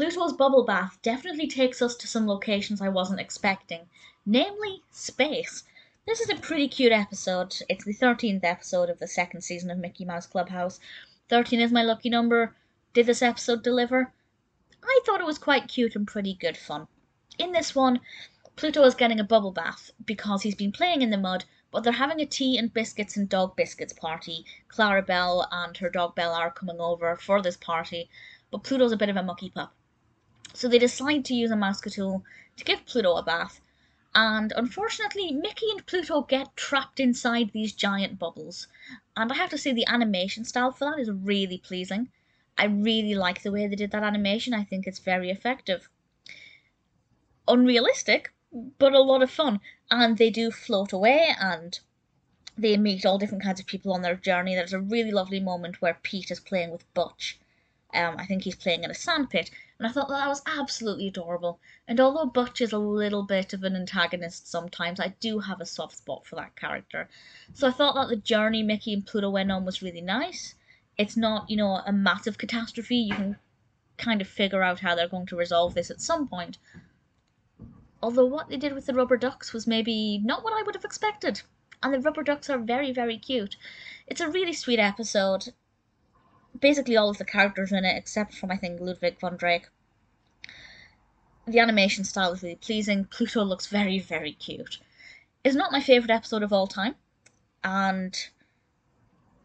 Pluto's bubble bath definitely takes us to some locations I wasn't expecting, namely space. This is a pretty cute episode. It's the 13th episode of the second season of Mickey Mouse Clubhouse. 13 is my lucky number. Did this episode deliver? I thought it was quite cute and pretty good fun. In this one, Pluto is getting a bubble bath because he's been playing in the mud, but they're having a tea and biscuits and dog biscuits party. Clarabelle and her dog Bella are coming over for this party, but Pluto's a bit of a mucky pup. So they decide to use a Mouseketool to give Pluto a bath, and unfortunately, Mickey and Pluto get trapped inside these giant bubbles. And I have to say, the animation style for that is really pleasing. I really like the way they did that animation, I think it's very effective. Unrealistic, but a lot of fun. And they do float away and they meet all different kinds of people on their journey. There's a really lovely moment where Pete is playing with Butch. Um, I think he's playing in a sandpit, and I thought that, that was absolutely adorable. And although Butch is a little bit of an antagonist sometimes, I do have a soft spot for that character. So I thought that the journey Mickey and Pluto went on was really nice. It's not, you know, a massive catastrophe. You can kind of figure out how they're going to resolve this at some point. Although what they did with the rubber ducks was maybe not what I would have expected. And the rubber ducks are very, very cute. It's a really sweet episode basically all of the characters in it, except from I think Ludwig von Drake. The animation style is really pleasing. Pluto looks very, very cute. It's not my favourite episode of all time, and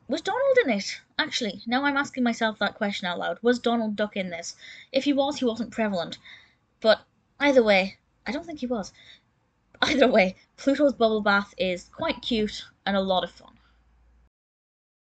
was Donald in it? Actually, now I'm asking myself that question out loud. Was Donald Duck in this? If he was, he wasn't prevalent. But either way, I don't think he was. Either way, Pluto's bubble bath is quite cute and a lot of fun.